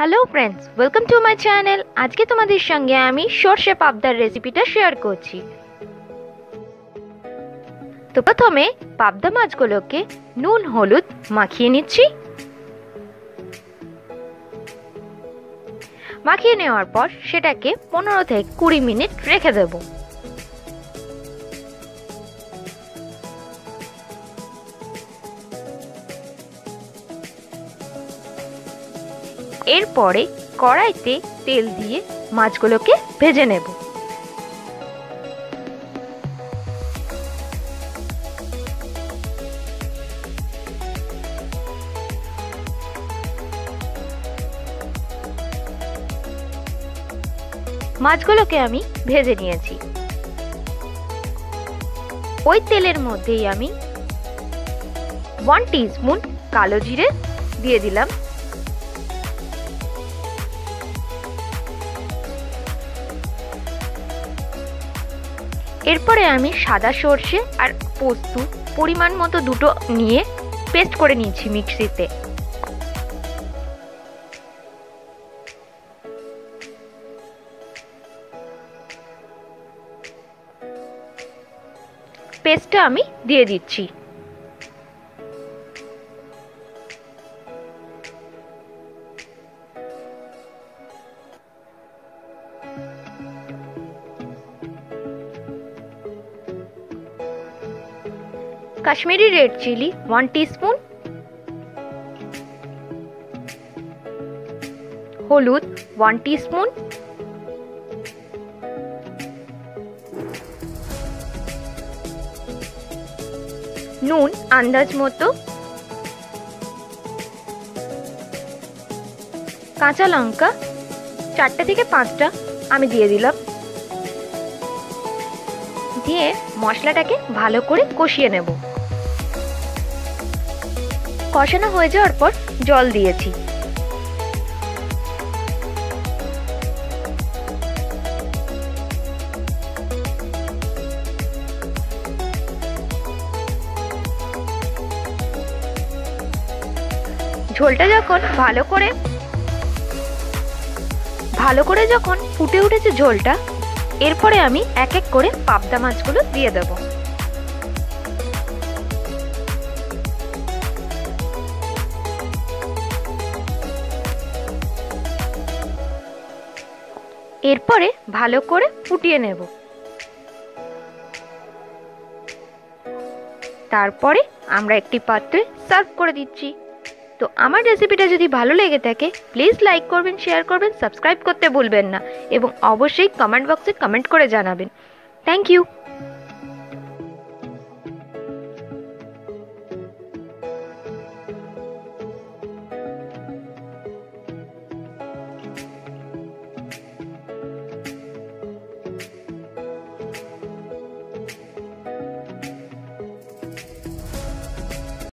Hello friends welcome to my channel আজকে তোমাদের সঙ্গে আমি সর্ষে পাবদার রেসিপিটা শেয়ার করছি। তো প্রথমে পাবদা মাছগুলোকে নুন, হলুদ মাখিয়ে নিচ্ছি। মাখিয়ে নেওয়ার পর সেটাকে পনেরো থেকে কুড়ি মিনিট রেখে দেবো। এরপরে কড়াইতে তেল দিয়ে মাছগুলোকে ভেজে নেব। মাছগুলোকে আমি ভেজে নিয়েছি। ওই তেলের মধ্যেই আমি ওয়ান টিস্পুন কালো জিরে দিয়ে দিলাম। এরপরে আমি সাদা সর্ষে আর পোস্ত পরিমাণ মতো দুটো নিয়ে পেস্ট করে নিয়েছি মিক্সিতে। পেস্টটা আমি দিয়ে দিচ্ছি। Kashmiri red chilli one teaspoon হলুদ ওয়ান টিস্পুন নুন আন্দাজ মতো কাঁচা লঙ্কা চারটে থেকে পাঁচটা আমি দিয়ে দিলাম দিয়ে মশলাটাকে ভালো করে কষিয়ে নেব। কষানো হয়ে যাওয়ার পর জল দিয়েছি। ঝোলটা যখন ভালো করে ভালো করে যখন ফুটে উঠেছে ঝোলটা এরপরে আমি এক এক করে পাবদা মাছগুলো দিয়ে দেবো। এরপরে ভালো করে ফুটিয়ে নেব। তারপরে আমরা একটি পাত্রে সার্ভ করে দিচ্ছি। তো আমার রেসিপিটা যদি ভালো লেগে থাকে প্লিজ লাইক করবেন শেয়ার করবেন সাবস্ক্রাইব করতে ভুলবেন না এবং অবশ্যই কমেন্ট বক্সে কমেন্ট করে জানাবেন। Thank you